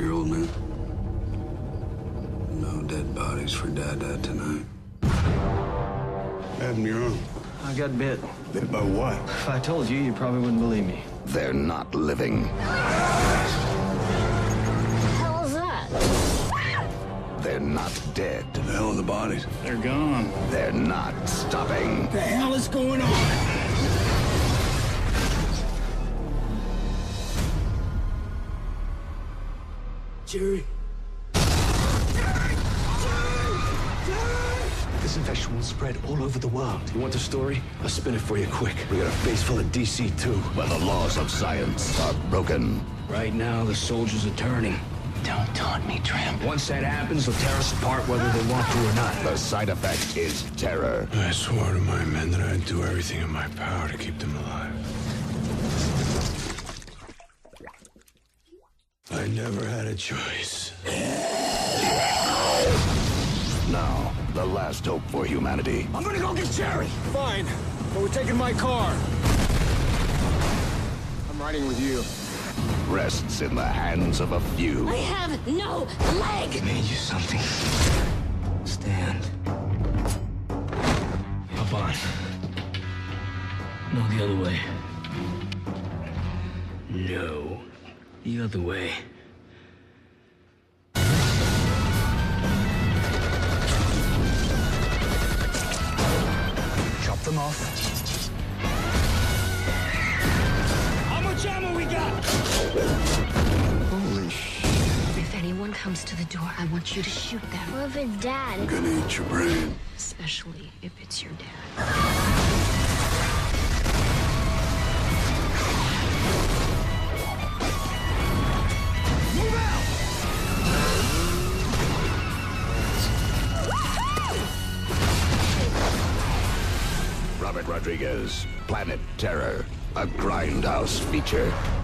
for your old man. No dead bodies for Dada tonight. Adam, you're on. I got bit. Bit by what? If I told you, you probably wouldn't believe me. They're not living. hell's that? They're not dead. The hell are the bodies? They're gone. They're not stopping. The hell is going on? Cherry. This infection will spread all over the world. You want the story? I'll spin it for you quick. We got a face full of DC-2. When the laws of science are broken. Right now, the soldiers are turning. Don't taunt me, Tramp. Once that happens, they'll tear us apart whether they want to or not. The side effect is terror. I swore to my men that I'd do everything in my power to keep them alive. I never had a choice. Now, the last hope for humanity I'm gonna go get Cherry. Fine, but we're taking my car. I'm riding with you. rests in the hands of a few. I have no leg! I made you something. Stand. Up on. No, the other way. No. The other way. Chop them off. How much ammo we got? Holy sh! If anyone comes to the door, I want you to shoot them. What if it's dad? Gonna eat your brain. Especially if it's your dad. Robert Rodriguez, Planet Terror, a Grindhouse feature.